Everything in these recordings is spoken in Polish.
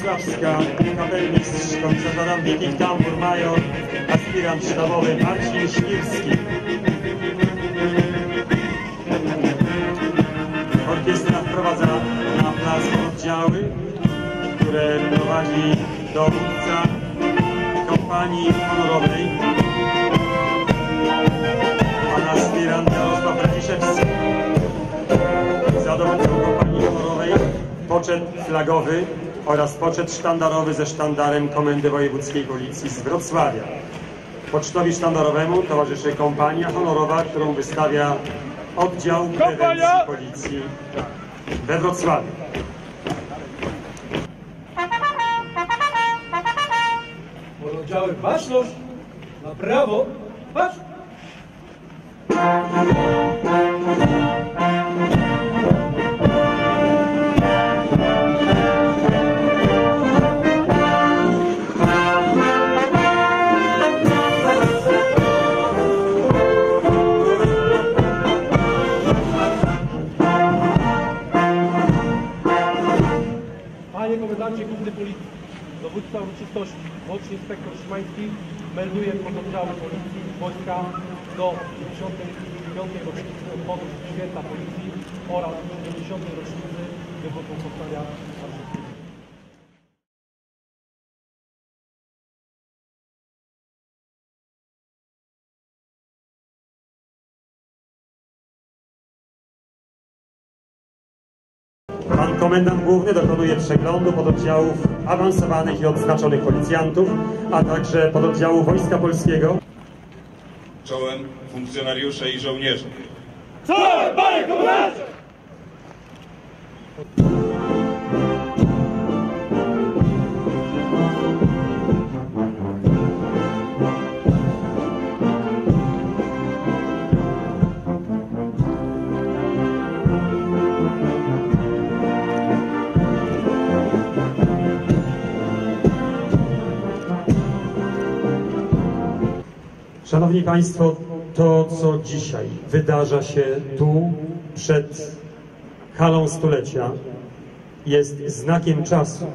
Wrocławska, kapelmistrz, koncertadam Wiking Tambur Major, aspirant sztabowy Marcin Śliwski. Orkiestra wprowadza na plac oddziały, które prowadzi dowódca kompanii honorowej, pan aspirant Jarosław Radziszewski. Za dowódcą kompanii honorowej poczet flagowy oraz poczet sztandarowy ze sztandarem Komendy Wojewódzkiej Policji z Wrocławia. Pocztowi sztandarowemu towarzyszy kompania honorowa, którą wystawia oddział prewencji policji we Wrocławiu. Pododdziałem baczność na prawo, patrz! Inspektor Szymański melduje pododdziału Policji wojska do 55. rocznicy obchodów Święta Policji oraz 70. rocznicy wybuchu Powstania Pan komendant główny dokonuje przeglądu pododdziałów awansowanych i odznaczonych policjantów, a także pododdziału Wojska Polskiego. Czołem funkcjonariusze i żołnierze. Szanowni Państwo, to co dzisiaj wydarza się tu przed halą stulecia jest znakiem czasu.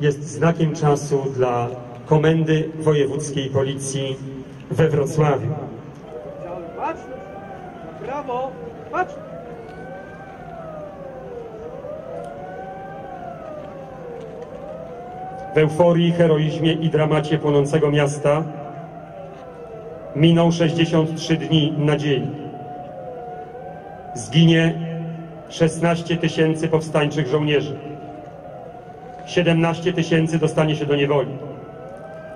Jest znakiem czasu dla Komendy Wojewódzkiej Policji we Wrocławiu. Na prawo, patrz! W euforii, heroizmie i dramacie płonącego miasta miną 63 dni nadziei. Zginie 16 tysięcy powstańczych żołnierzy. 17 tysięcy dostanie się do niewoli.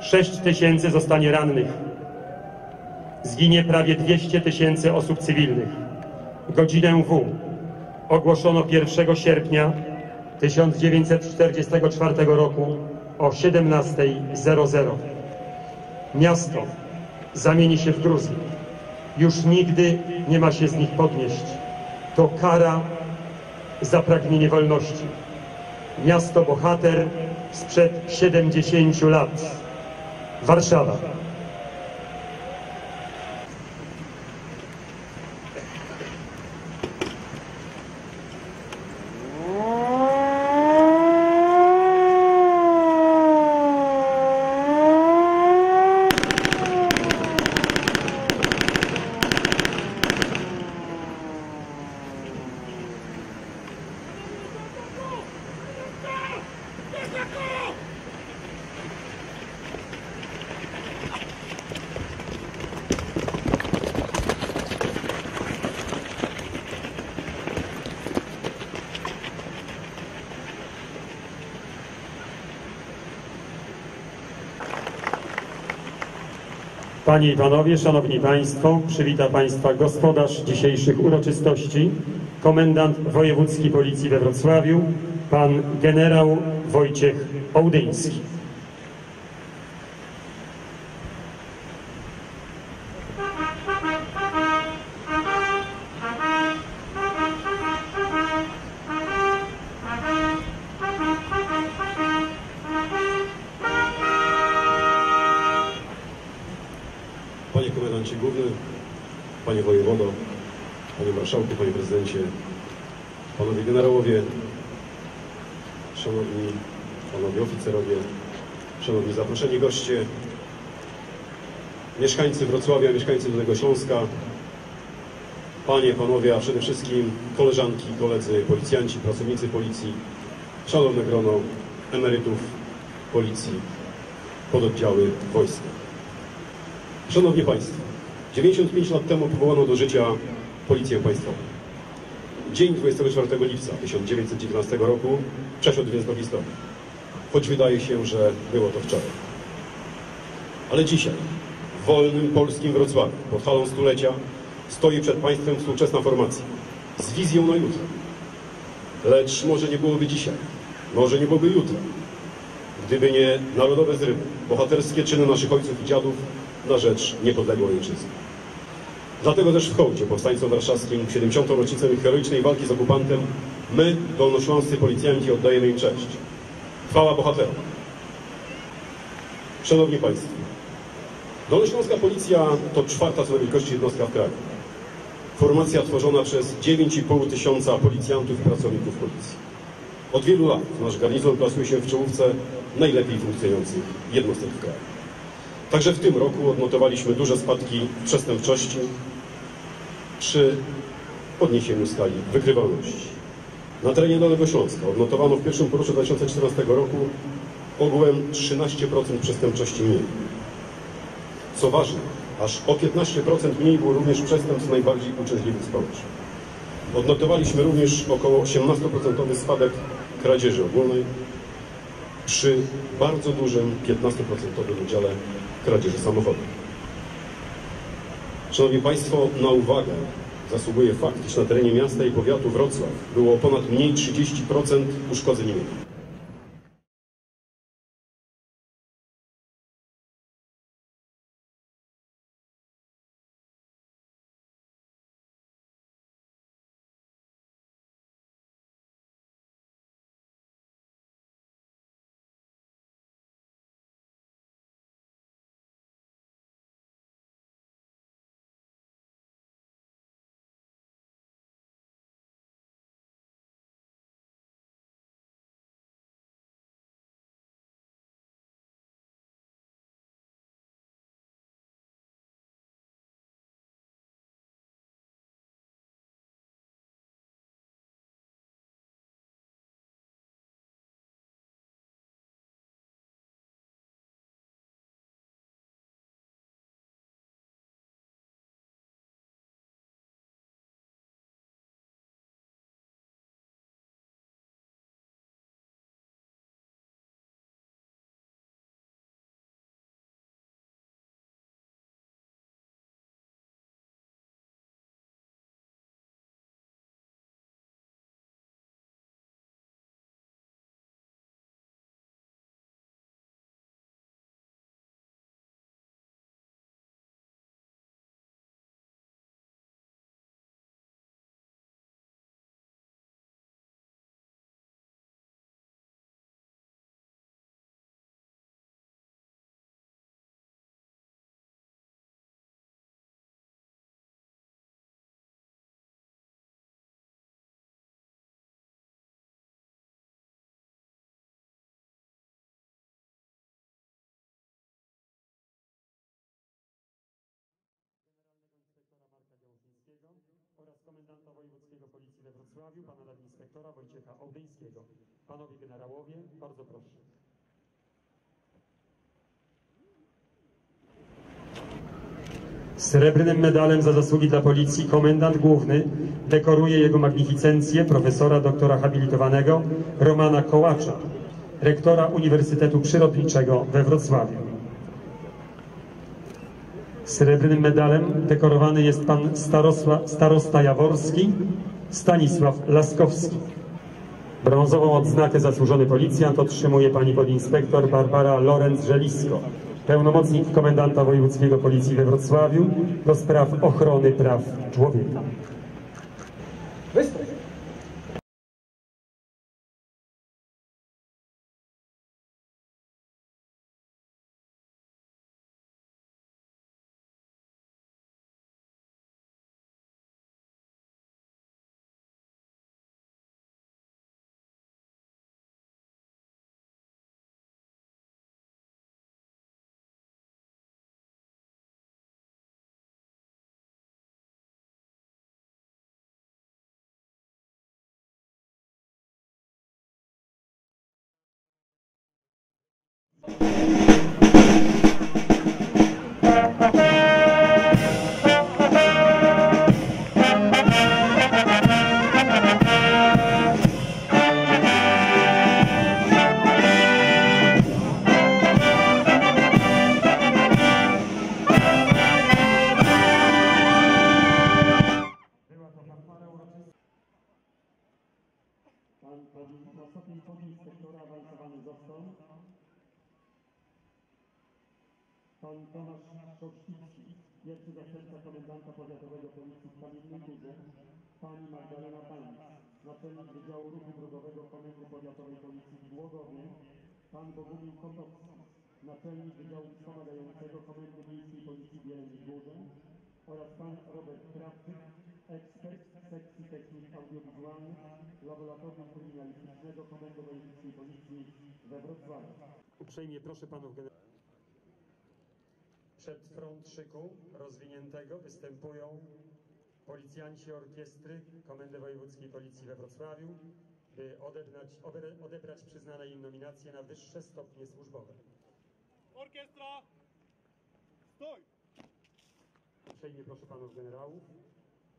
6 tysięcy zostanie rannych. Zginie prawie 200 tysięcy osób cywilnych. Godzinę W ogłoszono 1 sierpnia 1944 roku o 17.00. Miasto zamieni się w Gruzję. Już nigdy nie ma się z nich podnieść. To kara za pragnienie wolności. Miasto bohater sprzed 70 lat. Warszawa. Panie i Panowie, Szanowni Państwo, przywita Państwa gospodarz dzisiejszych uroczystości, komendant wojewódzki Policji we Wrocławiu, pan generał Wojciech Ołdyński. Panie Wojewodo, Panie Marszałku, Panie Prezydencie, Panowie Generałowie, Szanowni panowie oficerowie, szanowni zaproszeni goście, mieszkańcy Wrocławia, mieszkańcy Dolnego Śląska, panie, panowie, a przede wszystkim koleżanki, koledzy, policjanci, pracownicy policji, szanowne grono emerytów policji, pododdziały wojska. Szanowni Państwo, 95 lat temu powołano do życia Policję Państwową. Dzień 24 lipca 1919 roku przeszedł więc do historii. Choć wydaje się, że było to wczoraj. Ale dzisiaj, w wolnym polskim Wrocławiu, pod halą stulecia, stoi przed Państwem współczesna formacja z wizją na jutro. Lecz może nie byłoby dzisiaj, może nie byłoby jutra, gdyby nie narodowe zrywy, bohaterskie czyny naszych ojców i dziadów na rzecz niepodległej ojczyzny. Dlatego też w hołdzie powstańcom warszawskim w 70. rocznicę ich heroicznej walki z okupantem my, dolnośląscy policjanci, oddajemy im cześć. Chwała bohaterom. Szanowni Państwo, Dolnośląska Policja to czwarta co do wielkości jednostka w kraju. Formacja tworzona przez 9,5 tysiąca policjantów i pracowników policji. Od wielu lat nasz garnizon plasuje się w czołówce najlepiej funkcjonujących jednostek w kraju. Także w tym roku odnotowaliśmy duże spadki przestępczości przy podniesieniu skali wykrywalności. Na terenie Dolnego Śląska odnotowano w pierwszym półroczu 2014 roku ogółem 13% przestępczości mniej. Co ważne, aż o 15% mniej było również przestępstw najbardziej uczęśliwych społecznie. Odnotowaliśmy również około 18% spadek kradzieży ogólnej przy bardzo dużym 15% udziale kradzieży samochodów. Szanowni Państwo, na uwagę zasługuje fakt, iż na terenie miasta i powiatu Wrocław było ponad mniej 30% uszkodzeń mienia. Komendanta wojewódzkiego policji we Wrocławiu, pana nadinspektora Wojciecha Ołdyńskiego. Panowie generałowie, bardzo proszę. Srebrnym medalem za zasługi dla policji komendant główny dekoruje jego magnificencję profesora doktora habilitowanego Romana Kołacza, rektora Uniwersytetu Przyrodniczego we Wrocławiu. Srebrnym medalem dekorowany jest pan starosta jaworski Stanisław Laskowski. Brązową odznakę zasłużony policjant otrzymuje pani podinspektor Barbara Lorenz-Żelisko, pełnomocnik komendanta wojewódzkiego policji we Wrocławiu do spraw ochrony praw człowieka. you. Pan Tomasz Kościcki, pierwszy zastępca komendanta powiatowego policji w Kamiennej Górze. Pani Magdalena Pańc, naczelnik Wydziału Ruchu Drogowego Komendy Powiatowej Policji w Głogowie. Pan Bogumił Kotowski, naczelnik Wydziału Wspomagającego Komendy Miejskiej Policji w Jeleniej Górze oraz pan Robert Krawczyk, ekspert sekcji technik audiowizualnych Laboratorium Kryminalistycznego Komendy Wojewódzkiej Policji we Wrocławiu. Uprzejmie proszę panów generałów. Przed front szyku rozwiniętego występują policjanci orkiestry Komendy Wojewódzkiej Policji we Wrocławiu, by odebrać, odebrać przyznane im nominacje na wyższe stopnie służbowe. Orkiestra! Stój! Uprzejmie proszę panów generałów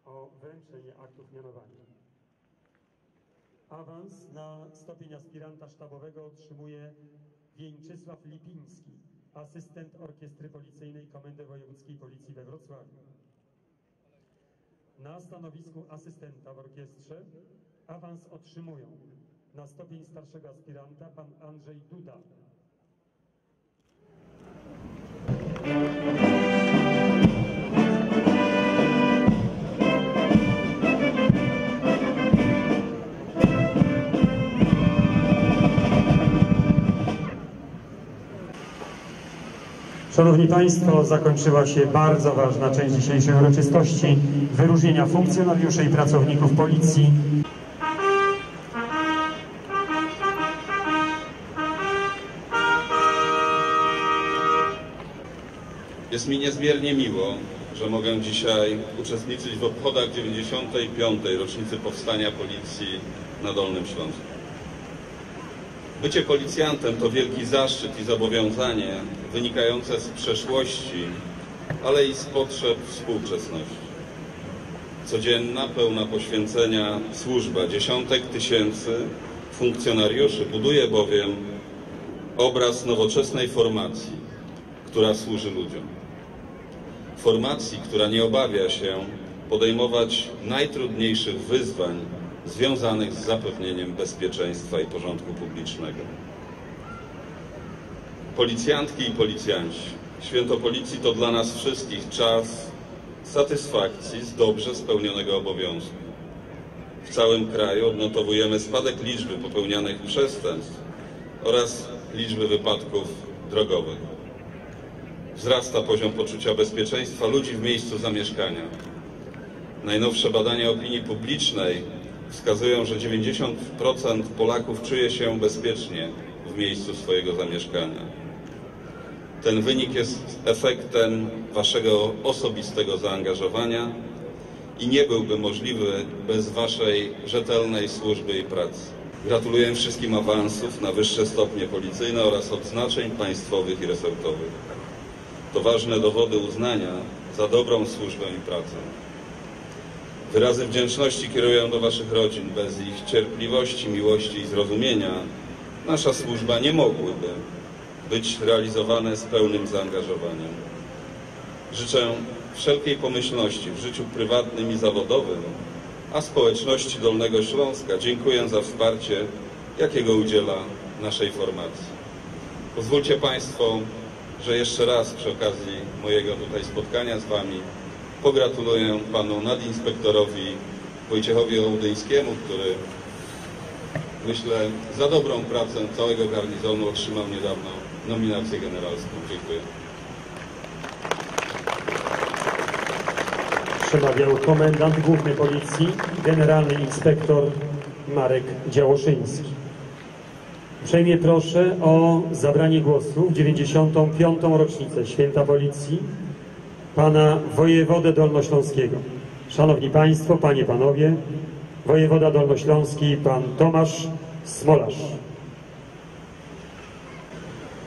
o wręczenie aktów mianowania. Awans na stopień aspiranta sztabowego otrzymuje Wieńczysław Lipiński, asystent orkiestry policyjnej Komendy Wojewódzkiej Policji we Wrocławiu. Na stanowisku asystenta w orkiestrze awans otrzymują na stopień starszego aspiranta pan Andrzej Duda, Szanowni Państwo, zakończyła się bardzo ważna część dzisiejszej uroczystości wyróżnienia funkcjonariuszy i pracowników Policji. Jest mi niezmiernie miło, że mogę dzisiaj uczestniczyć w obchodach 95. rocznicy powstania policji na Dolnym Śląsku. Bycie policjantem to wielki zaszczyt i zobowiązanie wynikające z przeszłości, ale i z potrzeb współczesności. Codzienna, pełna poświęcenia służba dziesiątek tysięcy funkcjonariuszy buduje bowiem obraz nowoczesnej formacji, która służy ludziom. Formacji, która nie obawia się podejmować najtrudniejszych wyzwań związanych z zapewnieniem bezpieczeństwa i porządku publicznego. Policjantki i policjanci, święto policji to dla nas wszystkich czas satysfakcji z dobrze spełnionego obowiązku. W całym kraju odnotowujemy spadek liczby popełnianych przestępstw oraz liczby wypadków drogowych. Wzrasta poziom poczucia bezpieczeństwa ludzi w miejscu zamieszkania. Najnowsze badania opinii publicznej wskazują, że 90% Polaków czuje się bezpiecznie w miejscu swojego zamieszkania. Ten wynik jest efektem Waszego osobistego zaangażowania i nie byłby możliwy bez Waszej rzetelnej służby i pracy. Gratuluję wszystkim awansów na wyższe stopnie policyjne oraz odznaczeń państwowych i resortowych. To ważne dowody uznania za dobrą służbę i pracę. Wyrazy wdzięczności kieruję do Waszych rodzin. Bez ich cierpliwości, miłości i zrozumienia nasza służba nie mogłyby być realizowane z pełnym zaangażowaniem. Życzę wszelkiej pomyślności w życiu prywatnym i zawodowym, a społeczności Dolnego Śląska dziękuję za wsparcie, jakiego udziela naszej formacji. Pozwólcie Państwo, że jeszcze raz przy okazji mojego tutaj spotkania z Wami pogratuluję Panu nadinspektorowi Wojciechowi Ołdyńskiemu, który myślę za dobrą pracę całego garnizonu otrzymał niedawno nominację generalską. Dziękuję. Przemawiał komendant główny policji, generalny inspektor Marek Działoszyński. Uprzejmie proszę o zabranie głosu w 95. rocznicę Święta Policji pana wojewodę dolnośląskiego. Szanowni Państwo, Panie, Panowie, wojewoda dolnośląski, pan Tomasz Smolarz.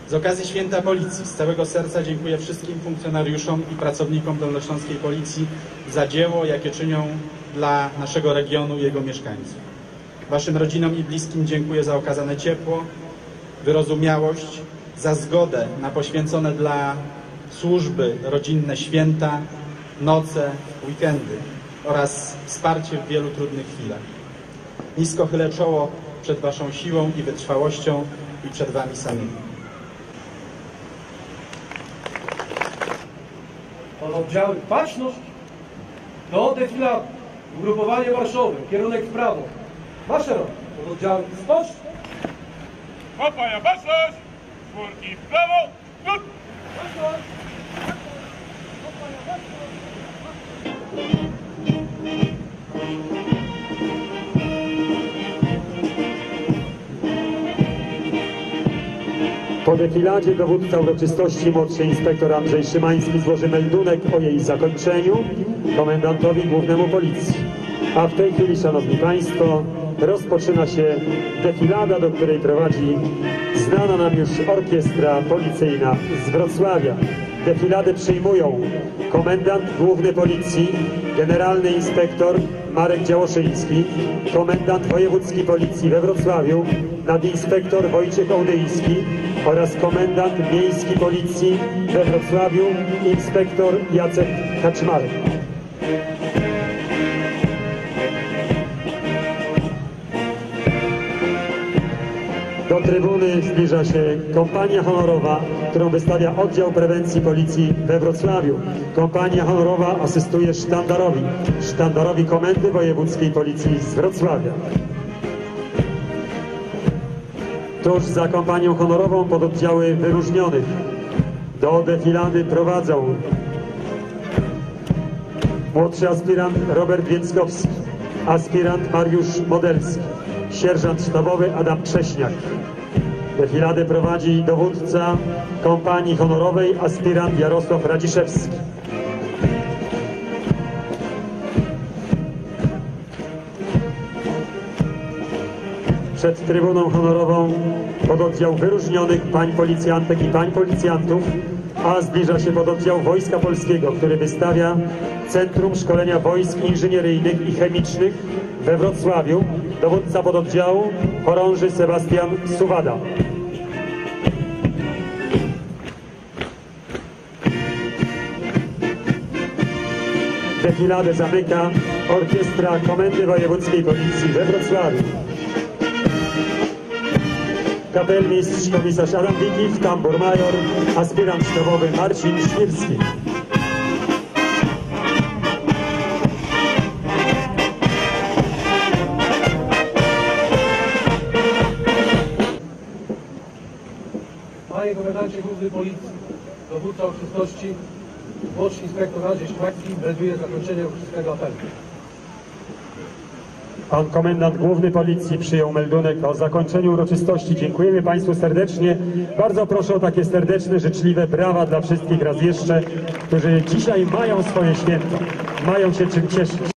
Z okazji Święta Policji z całego serca dziękuję wszystkim funkcjonariuszom i pracownikom Dolnośląskiej Policji za dzieło, jakie czynią dla naszego regionu i jego mieszkańców. Waszym rodzinom i bliskim dziękuję za okazane ciepło, wyrozumiałość, za zgodę na poświęcone dla służby rodzinne święta, noce, weekendy oraz wsparcie w wielu trudnych chwilach. Nisko chylę czoło przed Waszą siłą i wytrwałością i przed Wami samymi. Pododdziały Baczność do defilady. Ugrupowanie marszowe, kierunek w prawo. Maszerować. Pododdziały Spocznij. Kopania baczność, czwórki w prawo, rzut! Po defiladzie dowódca uroczystości młodszy inspektor Andrzej Szymański złoży meldunek o jej zakończeniu komendantowi głównemu policji. A w tej chwili, Szanowni Państwo, rozpoczyna się defilada, do której prowadzi znana nam już orkiestra policyjna z Wrocławia. Defiladę przyjmują komendant główny policji, generalny inspektor Marek Działoszyński, komendant wojewódzki policji we Wrocławiu, nadinspektor Wojciech Ołdyński oraz komendant miejski policji we Wrocławiu, inspektor Jacek Kaczmarek. Do trybuny zbliża się kompania honorowa, którą wystawia oddział prewencji policji we Wrocławiu. Kompania honorowa asystuje sztandarowi, sztandarowi Komendy Wojewódzkiej Policji z Wrocławia. Tuż za kompanią honorową pododdziały wyróżnionych. Do defilady prowadzą młodszy aspirant Robert Więckowski, aspirant Mariusz Modelski, sierżant sztabowy Adam Prześniak. Defiladę prowadzi dowódca kompanii honorowej, aspirant Jarosław Radziszewski. Przed trybuną honorową pododdział wyróżnionych pań policjantek i pań policjantów, a zbliża się pododdział Wojska Polskiego, który wystawia Centrum Szkolenia Wojsk Inżynieryjnych i Chemicznych we Wrocławiu. Dowódca pododdziału chorąży Sebastian Suwada. Defiladę zamyka orkiestra Komendy Wojewódzkiej Policji we Wrocławiu. Kapelmistrz komisarz Adam Wikif, tambur major, aspirant sztabowy Marcin Świrski. Główny Policji, dowódca uroczystości, młodszy inspektor Andrzej Szymański melduje zakończenie uroczystego apelu. Pan komendant główny policji przyjął meldunek o zakończeniu uroczystości. Dziękujemy Państwu serdecznie. Bardzo proszę o takie serdeczne, życzliwe brawa dla wszystkich raz jeszcze, którzy dzisiaj mają swoje święto. Mają się czym cieszyć.